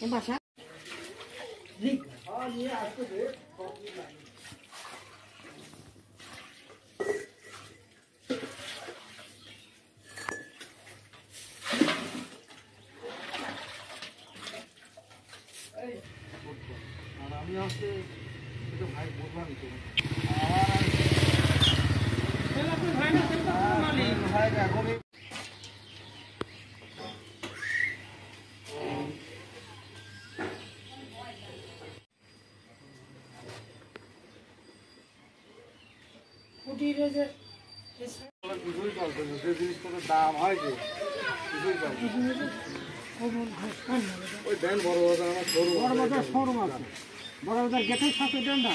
Em bà sát. Đi. 안녕하세요. 좀 많이 못 하겠죠. যে দাম হয় যে। ওই বড় বাজার আছে বড় বাজার গেটের সাথে না